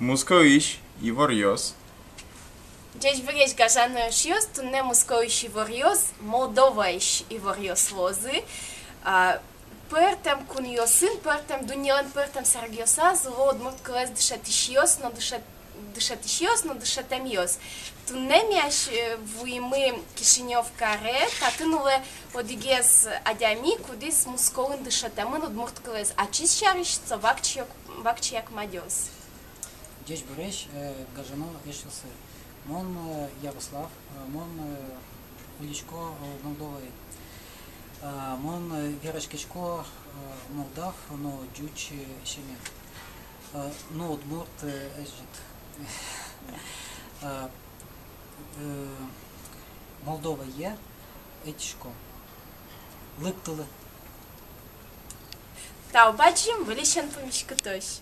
Muscoish и Варьос. Deci vrești gajano și eu, ne muscoi și vorios, Moldova și vorios lozy. Пертем кун йосын, пертем дуньон, пертем саргиосаз, лод мурт клес дышатишиос, но дышатишиос, но дышатемиос. Tu не мяш вуймы Кишинев каре, татынуле одигес адями, кудис мусколын дышатемын од мурт клес. А чис шаришца вакчияк мадьос. Десь береш, гажано, ешился. Мон Ярослав, мон Улічко Молдової. Мон Вірочкичко Молдав, но дюч шеме. Ну, от мурт ежит. Молдова є, етішко. Липтили. Та, бачим, вилішен помічка тось.